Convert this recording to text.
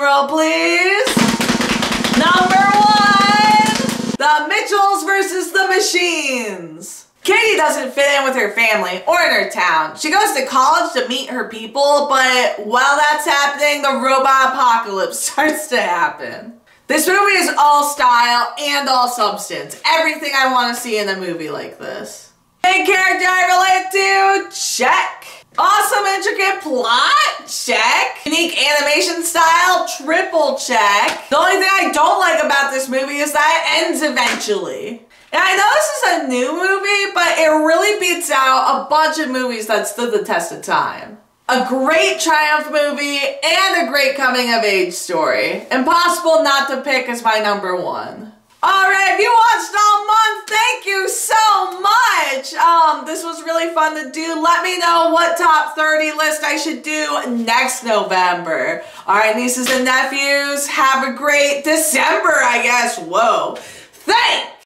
Roll, please. Number one, the Mitchells versus the Machines. Katie doesn't fit in with her family or in her town. She goes to college to meet her people, but while that's happening, the robot apocalypse starts to happen. This movie is all style and all substance. Everything I want to see in a movie like this. Main character I relate to? Check. Awesome intricate plot? Check. Animation style? Triple check. The only thing I don't like about this movie is that it ends eventually. And I know this is a new movie, but it really beats out a bunch of movies that stood the test of time a great Triumph movie, and a great coming of age story. Impossible not to pick as my number one. Alright, if you Um, this was really fun to do. Let me know what top 30 list I should do next November. Alright, nieces and nephews, have a great December, I guess. Whoa. Thanks!